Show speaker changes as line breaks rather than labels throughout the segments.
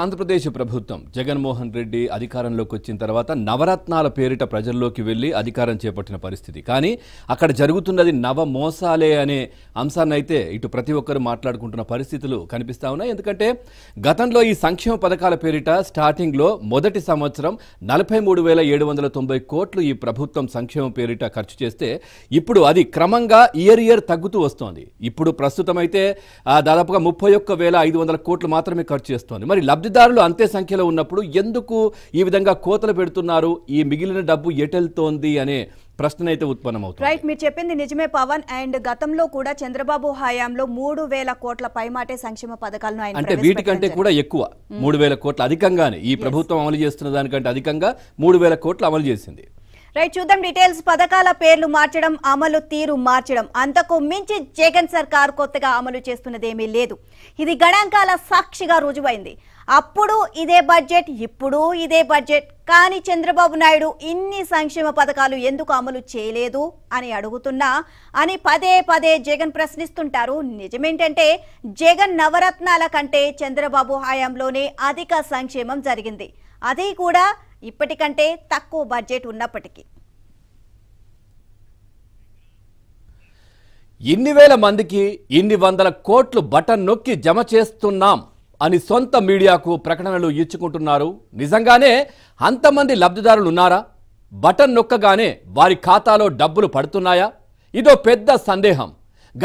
ఆంధ్రప్రదేశ్ ప్రభుత్వం జగన్మోహన్ రెడ్డి అధికారంలోకి వచ్చిన తర్వాత నవరత్నాల పేరిట ప్రజల్లోకి వెళ్ళి అధికారం చేపట్టిన పరిస్థితి. కానీ అక్కడ జరుగుతున్నది నవ మోసాలే అనే అంశాన్ని అయితే ఇటు ప్రతి ఒక్కరు మాట్లాడుకుంటున్న పరిస్థితులు కనిపిస్తా ఉన్నాయి. ఎందుకంటే గతంలో ఈ సంక్షేమ పథకాల పేరిట స్టార్టింగ్లో మొదటి సంవత్సరం నలభై మూడు వేల ఏడు వందల తొంభై కోట్లు ఈ ప్రభుత్వం సంక్షేమ పేరిట ఖర్చు చేస్తే ఇప్పుడు అది క్రమంగా ఇయర్ ఇయర్ తగ్గుతూ వస్తోంది. ఇప్పుడు ప్రస్తుతం అయితే దాదాపుగా ముప్పై ఒక్క వేల ఐదు వందల కోట్లు మాత్రమే ఖర్చు చేస్తోంది. మరి లబ్ధిదారులు అంతే సంఖ్యలో ఉన్నప్పుడు ఎందుకు ఈ విధంగా కోతలు పెడుతున్నారు? ఈ మిగిలిన డబ్బు ఎటెళ్తోంది అనే ప్రశ్న అయితే ఉత్పన్నమవుతుంది.
రైట్ మీరు చెప్పింది నిజమే పవన్. అండ్ గతంలో కూడా చంద్రబాబు హయాంలో మూడు వేల కోట్ల పైమాటే సంక్షేమ పథకాలను ఆయన
అంటే వీటికంటే కూడా ఎక్కువ. మూడు వేల కోట్లు అధికంగానే. ఈ ప్రభుత్వం అమలు చేస్తున్న దానికంటే అధికంగా మూడు వేల కోట్లు అమలు చేసింది.
రైట్ చూద్దాం డీటెయిల్స్. పథకాల పేర్లు మార్చడం అమలు తీరు మార్చడం. అంతకు మించి జగన్ సర్కార్ కొత్తగా అమలు చేస్తున్నదేమీ లేదు. ఇది గణాంకాల సాక్షిగా రుజువైంది. అప్పుడు ఇదే బడ్జెట్ ఇప్పుడు ఇదే బడ్జెట్. కానీ చంద్రబాబు నాయుడు ఇన్ని సంక్షేమ పథకాలు ఎందుకు అమలు చేయలేదు అని అడుగుతున్నా అని పదే పదే జగన్ ప్రశ్నిస్తుంటారు. నిజమేంటంటే జగన్ నవరత్నాల కంటే చంద్రబాబు హయాంలోనే అధిక సంక్షేమం జరిగింది. అది కూడా ఇప్పటికంటే తక్కువ బడ్జెట్ ఉన్నప్పటికీ.
ఇన్ని వేల మందికి ఇన్ని వందల కోట్లు బటన్ నొక్కి జమ చేస్తున్నాం. అని సొంత మీడియాకు ప్రకటనలు ఇచ్చుకుంటున్నారు. నిజంగానే అంతమంది లబ్ధిదారులు ఉన్నారా? బటన్ నొక్కగానే వారి ఖాతాలో డబ్బులు పడుతున్నాయా? ఇదో పెద్ద సందేహం.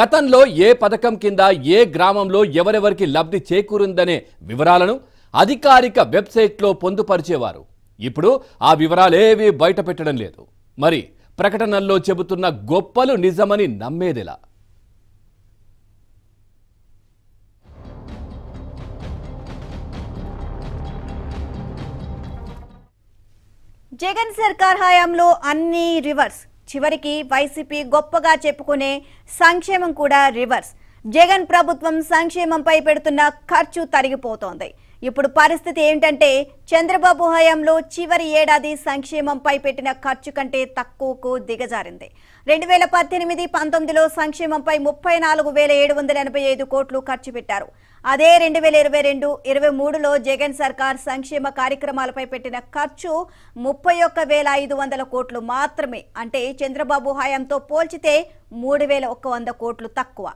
గతంలో ఏ పథకం కింద ఏ గ్రామంలో ఎవరెవరికి లబ్ధి చేకూరిందనే వివరాలను అధికారిక వెబ్సైట్లో పొందుపరిచేవారు. ఇప్పుడు ఆ వివరాలేవీ బయట పెట్టడం లేదు. మరి ప్రకటనల్లో చెబుతున్న గొప్పలు నిజమని నమ్మేదిలా?
జగన్ సర్కార్ హయాంలో అన్ని రివర్స్. చివరికి వైసీపీ గొప్పగా చెప్పుకునే సంక్షేమం కూడా రివర్స్. జగన్ ప్రభుత్వం సంక్షేమంపై పెడుతున్న ఖర్చు తరిగిపోతోంది. ఇప్పుడు పరిస్థితి ఏంటంటే చంద్రబాబు హయాంలో చివరి ఏడాది సంక్షేమంపై పెట్టిన ఖర్చు కంటే తక్కువకు దిగజారింది. రెండు వేల పద్దెనిమిది పంతొమ్మిదిలో సంక్షేమంపై ముప్పై నాలుగు వేల ఏడు వందల ఎనభై ఐదు కోట్లు ఖర్చు పెట్టారు. అదే రెండు వేల ఇరవై రెండు ఇరవై మూడులో జగన్ సర్కార్ సంక్షేమ కార్యక్రమాలపై పెట్టిన ఖర్చు ముప్పై ఒక్క వేల ఐదు వందల కోట్లు మాత్రమే. అంటే చంద్రబాబు హయాంతో పోల్చితే మూడు వేల ఒక్క వంద కోట్లు తక్కువ.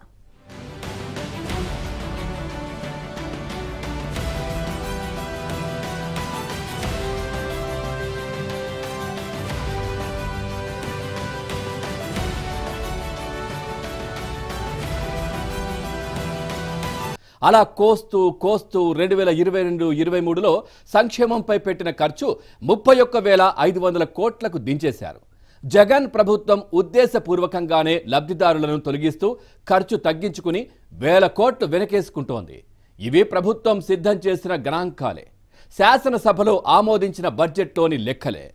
అలా కోస్తూ కోస్తూ రెండు వేల ఇరవై రెండు ఇరవై మూడులో సంక్షేమంపై పెట్టిన ఖర్చు ముప్పై ఒక్క వేల ఐదు వందల కోట్లకు దించేశారు. జగన్ ప్రభుత్వం ఉద్దేశపూర్వకంగానే లబ్ధిదారులను తొలగిస్తూ ఖర్చు తగ్గించుకుని వేల కోట్లు వెనకేసుకుంటోంది. ఇవి ప్రభుత్వం సిద్ధం చేసిన గణాంకాలే. శాసనసభలో ఆమోదించిన బడ్జెట్లోని లెక్కలే.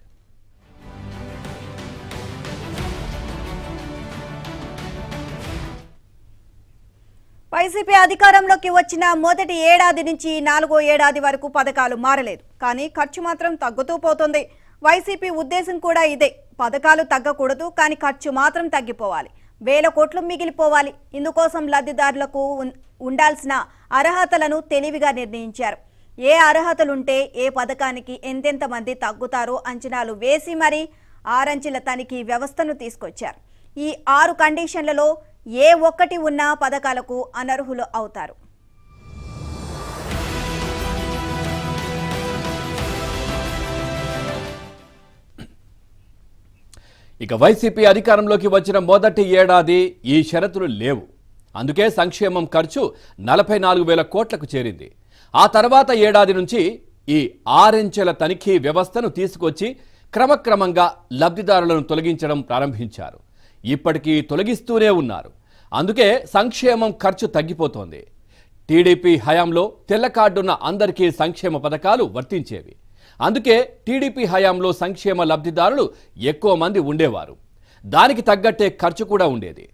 వైసీపీ అధికారంలోకి వచ్చిన మొదటి ఏడాది నుంచి నాలుగో ఏడాది వరకు పథకాలు మారలేదు. కానీ ఖర్చు మాత్రం తగ్గుతూ పోతుంది. వైసీపీ ఉద్దేశం కూడా ఇదే. పథకాలు తగ్గకూడదు కానీ ఖర్చు మాత్రం తగ్గిపోవాలి. వేల కోట్లు మిగిలిపోవాలి. ఇందుకోసం లబ్ధిదారులకు ఉండాల్సిన అర్హతలను తెలివిగా నిర్ణయించారు. ఏ అర్హతలుంటే ఏ పథకానికి ఎంతెంత మంది తగ్గుతారో అంచనాలు వేసి మరీ ఆరంచెల తనిఖీ వ్యవస్థను తీసుకొచ్చారు. ఈ ఆరు కండిషన్లలో ఏ ఒక్కటి ఉన్నా పథకాలకు అనర్హులు అవుతారు.
ఇక వైసీపీ అధికారంలోకి వచ్చిన మొదటి ఏడాది ఈ షరతులు లేవు. అందుకే సంక్షేమం ఖర్చు నలభై నాలుగు వేల కోట్లకు చేరింది. ఆ తర్వాత ఏడాది నుంచి ఈ ఆరెంచెల తనిఖీ వ్యవస్థను తీసుకొచ్చి క్రమక్రమంగా లబ్ధిదారులను తొలగించడం ప్రారంభించారు. ఇప్పటికీ తొలగిస్తూనే ఉన్నారు. అందుకే సంక్షేమం ఖర్చు తగ్గిపోతోంది. టీడీపీ హయాంలో తెల్ల కార్డున్న అందరికీ సంక్షేమ పథకాలు వర్తించేవి. అందుకే టీడీపీ హయాంలో సంక్షేమ లబ్ధిదారులు ఎక్కువ మంది ఉండేవారు. దానికి తగ్గట్టే ఖర్చు కూడా ఉండేది.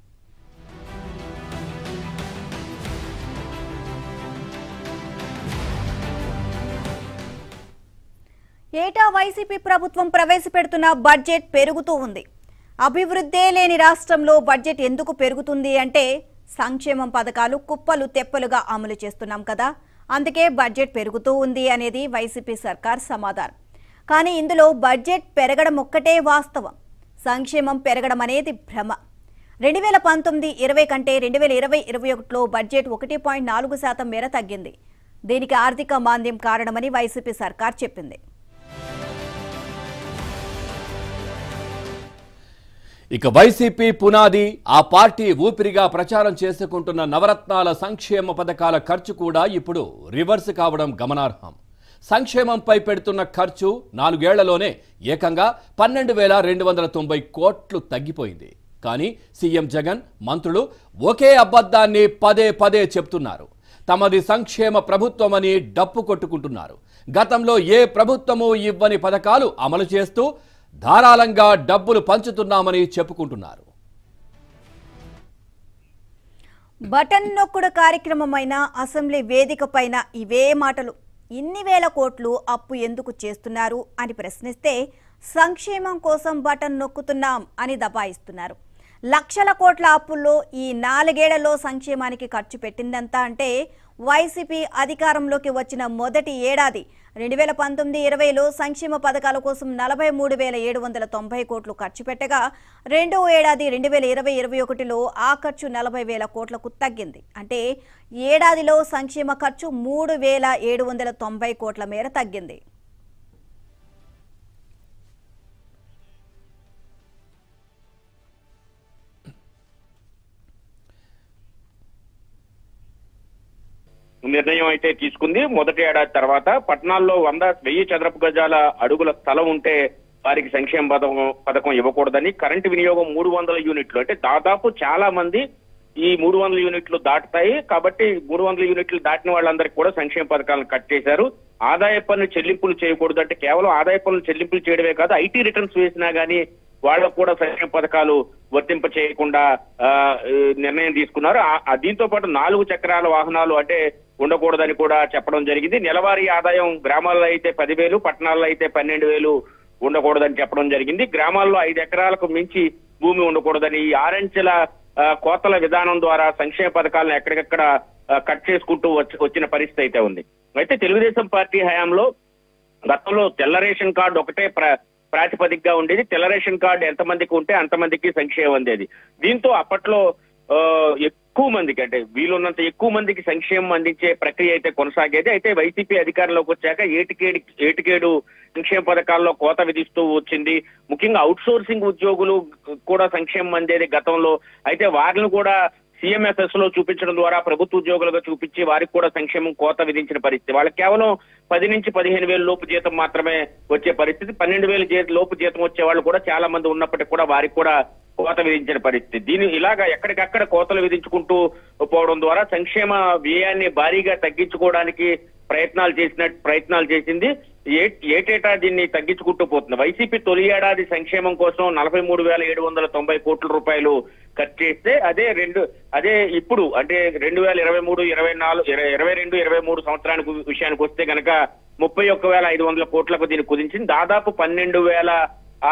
ఏటా వైసీపీ ప్రభుత్వం ప్రవేశపెడుతున్న బడ్జెట్ పెరుగుతూ ఉంది. అభివృద్ధే లేని రాష్ట్రంలో బడ్జెట్ ఎందుకు పెరుగుతుంది అంటే సంక్షేమం పథకాలు కుప్పలు తెప్పలుగా అమలు చేస్తున్నాం కదా. అందుకే బడ్జెట్ పెరుగుతూ ఉంది అనేది వైసీపీ సర్కార్ సమాధానం. కానీ ఇందులో బడ్జెట్ పెరగడం ఒక్కటే వాస్తవం. సంక్షేమం పెరగడం అనేది భ్రమ. రెండు వేల పంతొమ్మిది ఇరవై కంటే రెండు వేల ఇరవై ఇరవై ఒకటిలో బడ్జెట్ ఒకటి పాయింట్ నాలుగు శాతం మేర తగ్గింది. దీనికి ఆర్థిక మాంద్యం కారణమని వైసీపీ సర్కార్ చెప్పింది.
ఇక వైసీపీ పునాది ఆ పార్టీ ఊపిరిగా ప్రచారం చేసుకుంటున్న నవరత్నాల సంక్షేమ పథకాల ఖర్చు కూడా ఇప్పుడు రివర్స్ కావడం గమనార్హం. సంక్షేమంపై పెడుతున్న ఖర్చు నాలుగేళ్ళలోనే ఏకంగా పన్నెండు వేల రెండు వందల తొంభై కోట్లు తగ్గిపోయింది. కానీ సీఎం జగన్ మంత్రులు ఒకే అబద్ధాన్ని పదే పదే చెప్తున్నారు. తమది సంక్షేమ ప్రభుత్వమని డప్పు కొట్టుకుంటున్నారు. గతంలో ఏ ప్రభుత్వము ఇవ్వని పథకాలు అమలు చేస్తూ ధారాళంగా డబ్బులు పంచుతున్నామని చెప్పుకుంటున్నారు.
బటన్ నొక్కుడు కార్యక్రమమైన అసెంబ్లీ వేదిక పైన ఇవే మాటలు. ఇన్ని వేల కోట్లు అప్పు ఎందుకు చేస్తున్నారు అని ప్రశ్నిస్తే సంక్షేమం కోసం బటన్ నొక్కుతున్నాం అని దబాయిస్తున్నారు. లక్షల కోట్ల అప్పుల్లో ఈ నాలుగేళ్ళలో సంక్షేమానికి ఖర్చు పెట్టిందంతా అంటే వైసీపీ అధికారంలోకి వచ్చిన మొదటి ఏడాది. రెండు వేల పంతొమ్మిది ఇరవైలో సంక్షేమ పథకాల కోసం నలభై మూడు వేల ఏడు వందల తొంభై కోట్లు ఖర్చు పెట్టగా రెండో ఏడాది రెండు వేల ఇరవై ఇరవై ఒకటిలో ఆ ఖర్చు నలభై వేల కోట్లకు తగ్గింది. అంటే ఏడాదిలో సంక్షేమ ఖర్చు మూడు వేల ఏడు వందల తొంభై కోట్ల మేర తగ్గింది.
నిర్ణయం అయితే తీసుకుంది. మొదటి ఏడాది తర్వాత పట్టణాల్లో వంద వెయ్యి చదరపు గజాల అడుగుల స్థలం ఉంటే వారికి సంక్షేమ పథకం పథకం ఇవ్వకూడదని. కరెంటు వినియోగం మూడు వందల యూనిట్లు. అంటే దాదాపు చాలా మంది ఈ మూడు వందల యూనిట్లు దాటుతాయి. కాబట్టి మూడు వందల యూనిట్లు దాటిన వాళ్ళందరికీ కూడా సంక్షేమ పథకాలను కట్ చేశారు. ఆదాయ పన్ను చెల్లింపులు చేయకూడదు అంటే కేవలం ఆదాయ పన్ను చెల్లింపులు చేయడమే కాదు ఐటీ రిటర్న్స్ వేసినా కానీ వాళ్ళకు కూడా సంక్షేమ పథకాలు వర్తింప చేయకుండా ఆ, నిర్ణయం తీసుకున్నారు. దీంతో పాటు నాలుగు చక్రాల వాహనాలు అంటే ఉండకూడదని కూడా చెప్పడం జరిగింది. నెలవారీ ఆదాయం గ్రామాల్లో అయితే పదివేలు పట్టణాల్లో అయితే పన్నెండు వేలు ఉండకూడదని చెప్పడం జరిగింది. గ్రామాల్లో ఐదు ఎకరాలకు మించి భూమి ఉండకూడదని ఈ ఆరంచెల కోతల విధానం ద్వారా సంక్షేమ పథకాలను ఎక్కడికక్కడ కట్ చేసుకుంటూ వచ్చి- వచ్చిన పరిస్థితి అయితే ఉంది. అయితే తెలుగుదేశం పార్టీ హయాంలో గతంలో తెల్ల రేషన్ కార్డు ఒకటే ప్ర ప్రాతిపదికగా ఉండేది. తెల్ల రేషన్ కార్డు ఎంతమందికి ఉంటే అంతమందికి సంక్షేమం అందేది. దీంతో అప్పట్లో ఎక్కువ మందికి అంటే వీలున్నంత ఎక్కువ మందికి సంక్షేమం అందించే ప్రక్రియ అయితే కొనసాగేది. అయితే వైసీపీ అధికారంలోకి వచ్చాక ఏటికేడి ఏటికేడు సంక్షేమ పథకాల్లో కోత విధిస్తూ వచ్చింది. ముఖ్యంగా అవుట్ సోర్సింగ్ ఉద్యోగులు కూడా సంక్షేమం అందేది గతంలో. అయితే వారిని కూడా సిఎంఎస్ఎస్లో చూపించడం ద్వారా ప్రభుత్వ ఉద్యోగులుగా చూపించి వారికి కూడా సంక్షేమం కోత విధించిన పరిస్థితి. వాళ్ళకి కేవలం పది నుంచి పదిహేను వేల లోపు జీతం మాత్రమే వచ్చే పరిస్థితి. పన్నెండు వేల లోపు జీతం వచ్చే వాళ్ళు కూడా చాలా మంది ఉన్నప్పటికీ కూడా వారికి కూడా కోత విధించిన పరిస్థితి. దీని ఇలాగా ఎక్కడికక్కడ కోతలు విధించుకుంటూ పోవడం ద్వారా సంక్షేమ వ్యయాన్ని భారీగా తగ్గించుకోవడానికి ప్రయత్నాలు చేసిన ప్రయత్నాలు చేసింది. ఏటేటా దీన్ని తగ్గించుకుంటూ పోతుంది. వైసీపీ తొలి ఏడాది సంక్షేమం కోసం నలభై మూడు వేల ఏడు వందల తొంభై కోట్ల రూపాయలు ఖర్చు చేస్తే అదే రెండు అదే ఇప్పుడు అంటే రెండు వేల ఇరవై మూడు ఇరవై నాలుగు ఇరవై రెండు ఇరవై మూడు సంవత్సరానికి విషయానికి వస్తే గనక ముప్పై ఒక్క వేల ఐదు వందల కోట్లకు దీన్ని కుదించింది. దాదాపు పన్నెండు వేల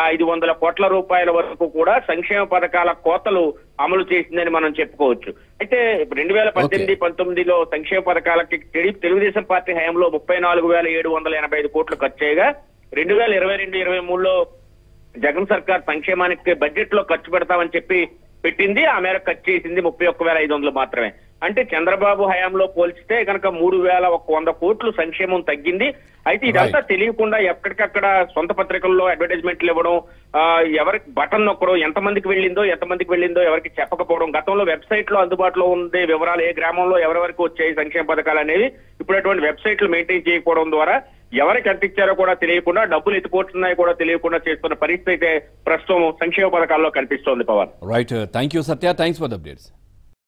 ఐదు వందల కోట్ల రూపాయల వరకు కూడా సంక్షేమ పథకాల కోతలు అమలు చేసిందని మనం చెప్పుకోవచ్చు. అయితే రెండు వేల పద్దెనిమిది పంతొమ్మిదిలో సంక్షేమ పథకాలకి తెలి- తెలుగుదేశం పార్టీ హయాంలో ముప్పై నాలుగు వేల ఏడు వందల ఎనభై ఐదు కోట్లు ఖర్చు చేయగా రెండు వేల ఇరవై రెండు ఇరవై మూడులో జగన్ సర్కార్ సంక్షేమానికి బడ్జెట్లో ఖర్చు పెడతామని చెప్పి పెట్టింది. ఆ మేరకు ఖర్చు చేసింది ముప్పై ఒక్క వేల ఐదు వందలు మాత్రమే. అంటే చంద్రబాబు హయాంలో పోల్చితే కనుక మూడు వేల ఒక వంద కోట్లు సంక్షేమం తగ్గింది. అయితే ఇదంతా తెలియకుండా ఎక్కడికక్కడ సొంత పత్రికల్లో అడ్వర్టైజ్మెంట్లు ఇవ్వడం ఎవరికి బటన్ నొక్కడం ఎంతమందికి వెళ్ళిందో ఎంతమందికి వెళ్ళిందో ఎవరికి చెప్పకపోవడం గతంలో వెబ్సైట్లో అందుబాటులో ఉండే వివరాలు ఏ గ్రామంలో ఎవరెవరికి వచ్చాయి సంక్షేమ పథకాలు అనేవి ఇప్పుడు అటువంటి వెబ్సైట్లు మెయింటైన్ చేయకపోవడం ద్వారా ఎవరికి ఇచ్చారో కూడా తెలియకుండా డబ్బులు ఎత్తుపోతున్నాయి కూడా తెలియకుండా చేస్తున్న పరిస్థితి అయితే ప్రస్తుతం సంక్షేమ పథకాల్లో కనిపిస్తోంది Pavan.
Right thank you Satya thanks for updates